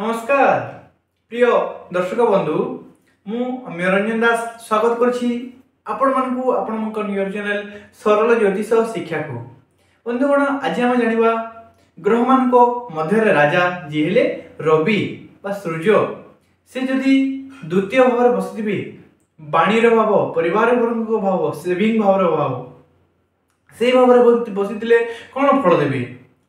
নমস্কার প্রিয় দর্শক বন্ধু মু মনোরঞ্জন দাস স্বাগত করছি ଆପଣମାନଙ୍କୁ ଆପଣଙ୍କ ନ୍ୟୁଜ୍ ଚ୍ୟାନେଲ୍ ସରଳ ଜ୍ୟୋତିଷ ଶିକ୍ଷାକୁ ବନ୍ଧୁଗଣ ଆଜି ଆମେ ଜାଣିବା ଗ୍ରହମାନଙ୍କ ମଧ୍ୟରେ ରାଜା ଯିଏ ହେଲେ ରବି ବା ସୂର୍ଯ୍ୟ ସେ ଯଦି ଦ୍ୱିତୀୟ ଭାବରେ ବସିଥିବେ ବାଣୀର ଭାବ ପରିବାର ବର୍ଗଙ୍କ ଭାବ ସେଭିଂ ଭାବର ଭାବ ସେଇ ଭାବରେ ବସିଥିଲେ କ'ଣ ଫଳ ଦେବେ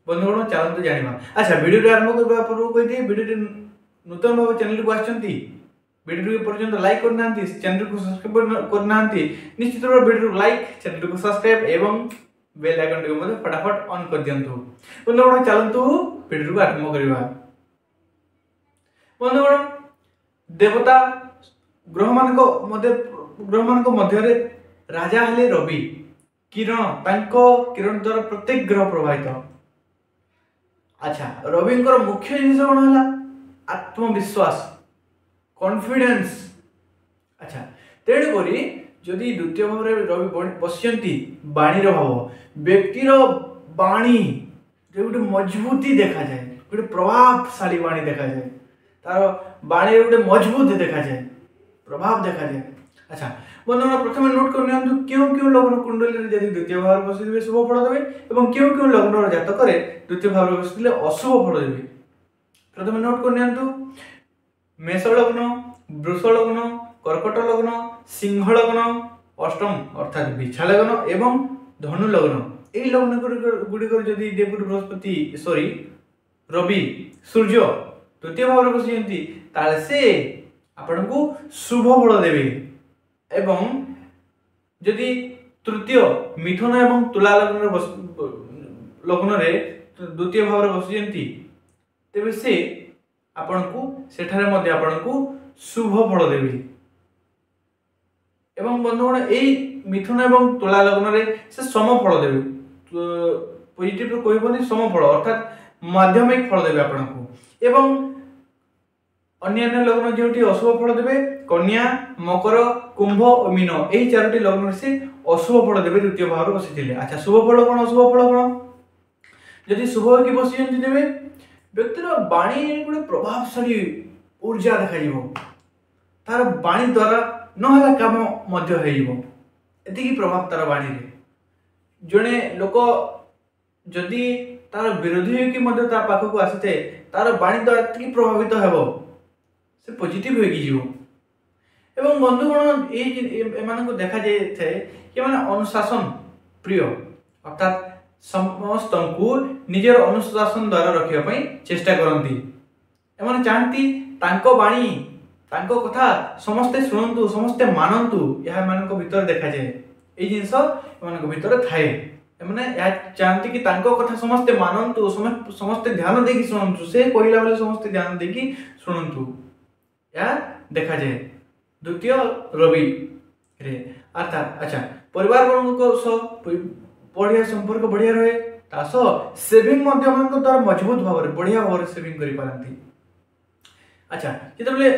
बंधुगण चलत जाना अच्छा भिडटे आरंभ करने पूर्व कही भिडटे नूत भाव चेल को आडियो पर्यटन लाइक करना चेल को सब्सक्राइब करना निश्चित रूप भिड लाइक चेल को सब्सक्राइब एवं बेल आइकन टी फटाफट अन कर दिंतु बंधुगण चलत भिड आरंभ कर बंधुगण देवता ग्रह मान ग्रह मान राजा हेले रवि किरण किरण द्वारा प्रत्येक ग्रह प्रवाहित ଆଚ୍ଛା ରବିଙ୍କର ମୁଖ୍ୟ ଜିନିଷ କ'ଣ ହେଲା ଆତ୍ମବିଶ୍ୱାସ କନଫିଡେନ୍ସ ଆଚ୍ଛା ତେଣୁକରି ଯଦି ଦ୍ୱିତୀୟ ଭାବରେ ରବି ବସିଛନ୍ତି ବାଣୀର ଭାବ ବ୍ୟକ୍ତିର ବାଣୀ ଗୋଟେ ମଜବୁତି ଦେଖାଯାଏ ଗୋଟେ ପ୍ରଭାବଶାଳୀ ବାଣୀ ଦେଖାଯାଏ ତାର ବାଣୀରେ ଗୋଟେ ମଜବୁତ ଦେଖାଯାଏ ପ୍ରଭାବ ଦେଖାଯାଏ আচ্ছা বন্ধুরা প্রথমে নোট করে নিয়ন্তু কেউ কেউ লগ্ন কুণ্ডলীর যদি দ্বিতীয় ভাবে বসিদেবে শুভ ফল দেবে এবং কেউ কেউ লগ্নর জাতকরে দ্বিতীয় ভাবে বসিলে অশুভ ফল দেবে প্রথমে নোট করে নিয়ন্তু মেষ লগ্ন বৃষ লগ্ন কর্কট লগ্ন সিংহ লগ্ন অষ্টম অর্থাৎ বিছা লগ্ন এবং ধনু লগ্ন এই লগ্ন গুড়িকর যদি দেবগুরু বৃহস্পতি সরি রবি সূর্য তৃতীয় ভাবে বসিছেন তাহলে সে আপনার শুভ ফল দেবে এবং যদি তৃতীয় মিথুন এবং তুলা লগ্ନରେ লগ্ନରେ দ্বিতীয় ভাବରେ ବସିଛନ୍ତି ତେବେ ସେ ଆପଣଙ୍କୁ ସେଠାରେ ମଧ୍ୟ ଆପଣଙ୍କୁ ଶୁଭ ଫଳ ଦେବେ ଏବଂ ବନ୍ଧୁଗଣ ଏଇ ମିଥୁନ ଏବଂ ତୁଳା ଲଗ୍ନରେ ସେ ସମଫଳ ଦେବେ ପଜିଟିଭ୍ରୁ କହିବନି ସମଫଳ ଅର୍ଥାତ୍ ମାଧ୍ୟମିକ ଫଳ ଦେବେ ଆପଣଙ୍କୁ ଏବଂ অন্যান্য লগ্ন যেটি অশুভ ফল দেবে কন্যা মকর কুম্ভ ও মীন এই চারোটি লগ্ন সে অশুভ ফল দেবে দ্বিতীয় ভাবে বসিলে আচ্ছা শুভ ফল কোণ অশুভ ফল কোণ যদি শুভ কি বসিছেন দেবে ব্যক্তির বাণী গোটে প্রভাবশালী ଉର୍ଜା ଦେଖାଯିବ ତାର ବାଣୀ ଦ୍ୱାରା ନହେଲା କାମ ମଧ୍ୟ ହେଇଯିବ ଏତିକି ପ୍ରଭାବ ତାର ବାଣୀରେ ଜଣେ ଲୋକ ଯଦି ତାର ବିରୋଧୀ ହେଇକି ମଧ୍ୟ ତା ପାଖକୁ ଆସିଥାଏ ତାର ବାଣୀ ଦ୍ୱାରା ଏତିକି ପ୍ରଭାବିତ ହେବ ସେ ପଜିଟିଭ୍ ହୋଇକି ଯିବ ଏବଂ ବନ୍ଧୁଗଣ ଏଇ ଏମାନଙ୍କୁ ଦେଖାଯାଇଥାଏ କି ଏମାନେ ଅନୁଶାସନ ପ୍ରିୟ ଅର୍ଥାତ୍ ସମସ୍ତଙ୍କୁ ନିଜର ଅନୁଶାସନ ଦ୍ୱାରା ରଖିବା ପାଇଁ ଚେଷ୍ଟା କରନ୍ତି ଏମାନେ ଚାହାନ୍ତି ତାଙ୍କ ବାଣୀ ତାଙ୍କ କଥା ସମସ୍ତେ ଶୁଣନ୍ତୁ ସମସ୍ତେ ମାନନ୍ତୁ ଏହା ଏମାନଙ୍କ ଭିତରେ ଦେଖାଯାଏ ଏଇ ଜିନିଷ ଏମାନଙ୍କ ଭିତରେ ଥାଏ ଏମାନେ ଏହା ଚାହାନ୍ତି କି ତାଙ୍କ କଥା ସମସ୍ତେ ମାନନ୍ତୁ ସମସ୍ତେ ଧ୍ୟାନ ଦେଇକି ଶୁଣନ୍ତୁ ସେ କହିଲା ବେଳେ ସମସ୍ତେ ଧ୍ୟାନ ଦେଇକି ଶୁଣନ୍ତୁ ଏହା ଦେଖାଯାଏ ଦ୍ୱିତୀୟ ରବିରେ ଅର୍ଥାତ୍ ଆଚ୍ଛା ପରିବାରବର୍ଗଙ୍କ ସହ ବଢ଼ିଆ ସମ୍ପର୍କ ବଢ଼ିଆ ରହେ ତା ସହ ସେଭିଂ ମଧ୍ୟ ଏମାନଙ୍କ ଦ୍ୱାରା ମଜବୁତ ଭାବରେ ବଢ଼ିଆ ଭାବରେ ସେଭିଂ କରିପାରନ୍ତି ଆଚ୍ଛା ଯେତେବେଳେ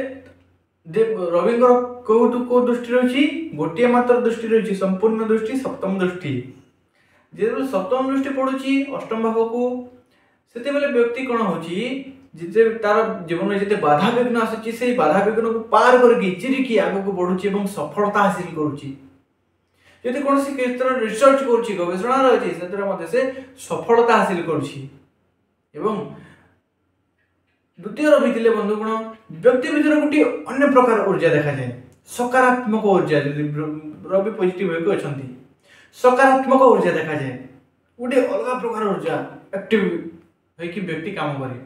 ରବିଙ୍କର କେଉଁ କେଉଁ ଦୃଷ୍ଟି ରହିଛି ଗୋଟିଏ ମାତ୍ର ଦୃଷ୍ଟି ରହିଛି ସମ୍ପୂର୍ଣ୍ଣ ଦୃଷ୍ଟି ସପ୍ତମ ଦୃଷ୍ଟି ଯେତେବେଳେ ସପ୍ତମ ଦୃଷ୍ଟି ପଡ଼ୁଛି ଅଷ୍ଟମ ଭାବକୁ ସେତେବେଳେ ବ୍ୟକ୍ତି କ'ଣ ହେଉଛି যেতে তার জীবনে যেতে বাধা বিঘ্ন আসুচি সেই বাধা বিঘ্নକୁ ପାର କରିକି ଚିରିକି ଆଗକୁ ବଢ଼ୁଛି ଏବଂ ସଫଳତା ହାସିଲ କରୁଛି ଯଦି କୌଣସି କ୍ଷେତ୍ରରେ ରିସର୍ଚ୍ଚ କରୁଛି ଗବେଷଣା ରହିଛି ସେଥିରେ ମଧ୍ୟ ସେ ସଫଳତା ହାସିଲ କରୁଛି ଏବଂ ଦ୍ୱିତୀୟ ରହିଥିଲେ ବନ୍ଧୁଗଣ ବ୍ୟକ୍ତି ଭିତରେ ଗୋଟିଏ ଅନ୍ୟ ପ୍ରକାର ଉର୍ଜା ଦେଖାଯାଏ ସକାରାତ୍ମକ ଉର୍ଜା ଯଦି ରବି ପଜିଟିଭ୍ ହୋଇକି ଅଛନ୍ତି ସକାରାତ୍ମକ ଉର୍ଜା ଦେଖାଯାଏ ଗୋଟିଏ ଅଲଗା ପ୍ରକାର ଉର୍ଜା ଆକ୍ଟିଭ୍ ହୋଇକି ବ୍ୟକ୍ତି କାମ କରେ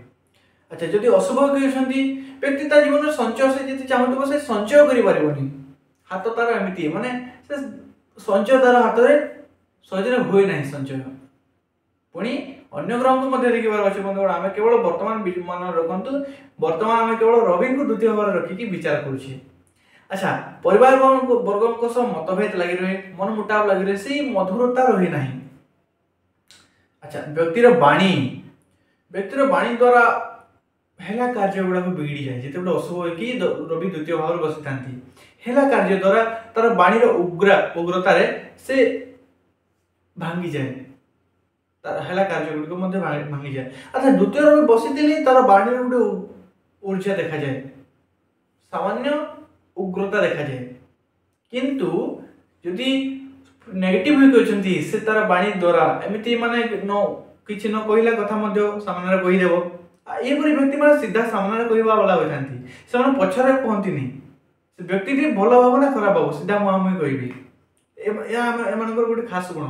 আচ্ছা যদি অসুভোগ ହେଉଛନ୍ତି ব্যক্তি ତା ଜୀବନର ସଞ୍ଚୟ ସେ ଯଦି ଚାହୁଁଥିବ ସେ ସଞ୍ଚୟ କରିପାରିବନି ହାତ ତାର ଏମିତି ମାନେ ସେ ସଞ୍ଚୟ ତାର ହାତରେ ସହଜରେ ହୁଏ ନାହିଁ ସଞ୍ଚୟ ପୁଣି ଅନ୍ୟ ଗ୍ରହଙ୍କୁ ମଧ୍ୟ ଦେଖିବାର ଅଛି ବନ୍ଧୁଗଣ ଆମେ କେବଳ ବର୍ତ୍ତମାନ ମନେ ରଖନ୍ତୁ ବର୍ତ୍ତମାନ ଆମେ କେବଳ ରବିଙ୍କୁ ଦ୍ୱିତୀୟ ଭାବରେ ରଖିକି ବିଚାର କରୁଛେ ଆଚ୍ଛା ପରିବାର ବର୍ଗଙ୍କ ସହ ମତଭେଦ ଲାଗି ରହେ ମନ ମୁଟାବ ଲାଗି ରହେ ସେଇ ମଧୁରତା ରହେ ନାହିଁ ଆଚ୍ଛା ବ୍ୟକ୍ତିର ବାଣୀ ବ୍ୟକ୍ତିର ବାଣୀ ଦ୍ୱାରା ହେଲା କାର୍ଯ୍ୟ ଗୁଡ଼ାକ ବିଗିଡ଼ି ଯେତେବେଳେ ଅଶୁଭ ହୋଇକି ରବି ଦ୍ୱିତୀୟ ଭାବରେ ବସିଥାନ୍ତି ହେଲା କାର୍ଯ୍ୟ ଦ୍ୱାରା ତାର ବାଣୀର ଉଗ୍ରା ଉଗ୍ରତାରେ ସେ ଭାଙ୍ଗିଯାଏ ତାର ହେଲା କାର୍ଯ୍ୟ ଗୁଡ଼ିକ ମଧ୍ୟ ଭାଙ୍ଗିଯାଏ ଆଚ୍ଛା ଦ୍ୱିତୀୟ ରବି ବସିଥିଲେ ତାର ବାଣୀର ଗୋଟେ ଉର୍ଜା ଦେଖାଯାଏ ସାମାନ୍ୟ ଉଗ୍ରତା ଦେଖାଯାଏ କିନ୍ତୁ ଯଦି ନେଗେଟିଭ ହୋଇକି ଅଛନ୍ତି ସେ ତାର ବାଣୀ ଦ୍ୱାରା ଏମିତି ମାନେ ନ କିଛି ନ କହିଲା କଥା ମଧ୍ୟ ସାମ୍ନାରେ କହିଦେବ ଏହିପରି ବ୍ୟକ୍ତିମାନେ ସିଧା ସାମ୍ନାରେ କହିବା ବାଲା ହୋଇଥାନ୍ତି ସେମାନେ ପଛରେ କୁହନ୍ତିନି ସେ ବ୍ୟକ୍ତିଟି ଭଲ ହବ ନା ଖରାପ ହବ ସିଧା ମୁହାଁମୁହିଁ କହିବି ଏହା ଏମାନଙ୍କର ଗୋଟେ ଖାସ ଗୁଣ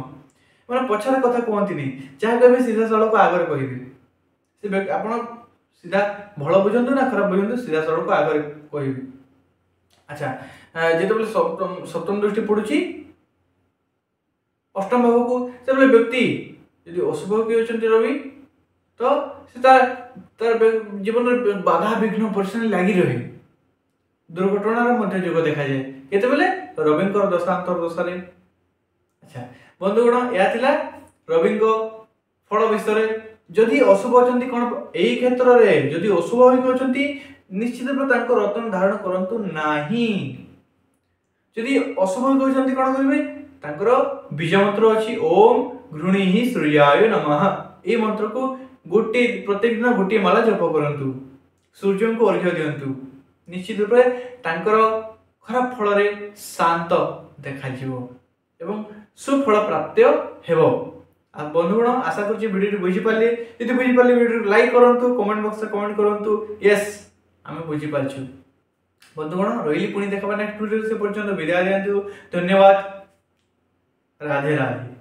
ଏମାନେ ପଛରେ କଥା କୁହନ୍ତିନି ଯାହା କହିବେ ସିଧାସଳଖ ଆଗରେ କହିବେ ସେ ଆପଣ ସିଧା ଭଲ ବୁଝନ୍ତୁ ନା ଖରାପ ବୁଝନ୍ତୁ ସିଧାସଳଖ ଆଗରେ କହିବେ ଆଚ୍ଛା ଯେତେବେଳେ ସପ୍ତମ ଦୃଷ୍ଟି ପଡ଼ୁଛି ଅଷ୍ଟମ ଭାବକୁ ସେତେବେଳେ ବ୍ୟକ୍ତି ଯଦି ଅଶୁଭ କିଏ ଅଛନ୍ତି ରବି ତ ସେ ତା ତାର ଜୀବନରେ ବାଧା ବିଘ୍ନ ପରିଶ୍ରମ ଲାଗି ରହେ ଦୁର୍ଘଟଣାର ମଧ୍ୟ ଯୋଗ ଦେଖାଯାଏ କେତେବେଳେ ରବିଙ୍କର ଦଶା ଅନ୍ତର୍ଦଶାରେ ଆଚ୍ଛା ବନ୍ଧୁଗଣ ଏହା ଥିଲା ରବିଙ୍କ ଫଳ ବିଷୟରେ ଯଦି ଅଶୁଭ ଅଛନ୍ତି କ'ଣ ଏଇ କ୍ଷେତ୍ରରେ ଯଦି ଅଶୁଭ ହୋଇକି ଅଛନ୍ତି ନିଶ୍ଚିତ ଭାବେ ତାଙ୍କ ରତ୍ନ ଧାରଣ କରନ୍ତୁ ନାହିଁ ଯଦି ଅଶୁଭ ହୋଇକି ଅଛନ୍ତି କ'ଣ କରିବେ ତାଙ୍କର ବୀଜ ମନ୍ତ୍ର ଅଛି ଓମ୍ ଘୃଣୀ ହିଁ ସୂର୍ଯ୍ୟାୟ ନମଃ ଏଇ ମନ୍ତ୍ରକୁ ଗୋଟିଏ ପ୍ରତ୍ୟେକ ଦିନ ଗୋଟିଏ ମାଳ ଜପ କରନ୍ତୁ ସୂର୍ଯ୍ୟଙ୍କୁ ଅର୍ଘ୍ୟ ଦିଅନ୍ତୁ ନିଶ୍ଚିତ ରୂପେ ତାଙ୍କର ଖରାପ ଫଳରେ ଶାନ୍ତ ଦେଖାଯିବ ଏବଂ ସୁଫଳ ପ୍ରାପ୍ୟ ହେବ ଆଉ ବନ୍ଧୁଗଣ ଆଶା କରୁଛି ଭିଡ଼ିଓଟି ବୁଝିପାରିଲି ଯଦି ବୁଝିପାରିଲି ଭିଡ଼ିଓଟି ଲାଇକ୍ କରନ୍ତୁ କମେଣ୍ଟ ବକ୍ସରେ କମେଣ୍ଟ କରନ୍ତୁ ୟେସ୍ ଆମେ ବୁଝିପାରୁଛୁ ବନ୍ଧୁଗଣ ରହିଲି ପୁଣି ଦେଖାବା ନେକ୍ସଟ ଭିଡ଼ିଓରେ ସେ ପର୍ଯ୍ୟନ୍ତ ବିଦାୟ ଦିଅନ୍ତୁ ଧନ୍ୟବାଦ ରାଧେ ରାଧେ